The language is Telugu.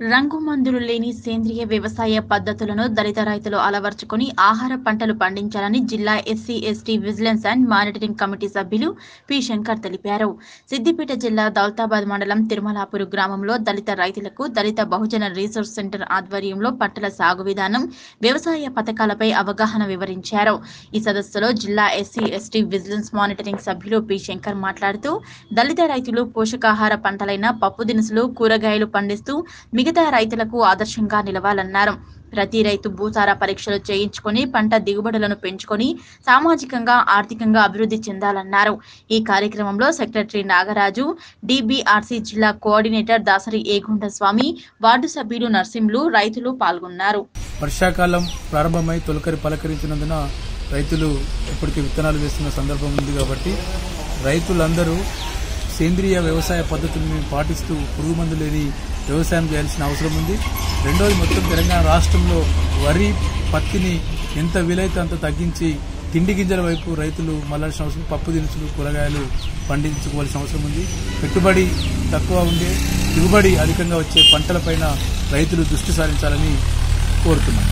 రంగు మందులు లేని సేంద్రియ వ్యవసాయ పద్ధతులను దళిత రైతులు అలవర్చుకొని ఆహార పంటలు పండించాలని జిల్లా SC ST vigilance and monitoring committee సభ్యులు పి. శంకర్ తెలిపారు. సిద్దిపేట జిల్లా దౌలతాబాద్ మండలం తిరుమలాపూర్ గ్రామంలో దళిత రైతులకు దళిత బహుజన రీసోర్స్ సెంటర్ ఆధ్వర్యంలో పంటల సాగు విధానం వ్యవసాయ పథకాలపై అవగాహన వివరించారు. ఈ సదస్సులో జిల్లా ఎస్సీ ఎస్టీ విజిలెన్స్ మానిటరింగ్ సభ్యులు పి. శంకర్ మాట్లాడుతూ దళిత రైతులు పోషకాహార పంటలైన పప్పు దినుసులు కూరగాయలు పండిస్తూ మిగతా రైతులకు ఆదర్శంగా నిలవాలన్నారు. ప్రతి రైతు భూసార పరీక్షలు చేయించుకొని పంట దిగుబడులను పెంచుకొని సామాజికంగా ఆర్థికంగా అభివృద్ధి చెందాలన్నారు. ఈ కార్యక్రమంలో సెక్రటరీ నాగరాజు డిబిఆర్సి జిల్లా కోఆర్డినేటర్ దాసరి ఏగుంట స్వామి వార్డు సభ్యులు నర్సింలు రైతులు పాల్గొన్నారు. వర్షాకాలం ప్రారంభమై తొలకరి పలకరించినందున రైతులు ఇప్పటికే విత్తనాలు వేస్తున్న సందర్భం ఉంది కాబట్టి రైతులందరూ సేంద్రియ వ్యవసాయ పద్ధతులను పాటిస్తూ పురుగు మందు లేని వ్యవసాయం చేయాల్సిన అవసరం ఉంది. రెండోది మొత్తం తెలంగాణ రాష్ట్రంలో వరి పత్తిని ఎంత వీలైతే అంత తగ్గించి తిండి గింజల వైపు రైతులు మళ్ళాల్సిన అవసరం పప్పు దినుసులు కూరగాయలు పండించుకోవాల్సిన అవసరం ఉంది. పెట్టుబడి తక్కువ ఉండే దిగుబడి అధికంగా వచ్చే పంటలపైన రైతులు దృష్టి సారించాలని కోరుతున్నాను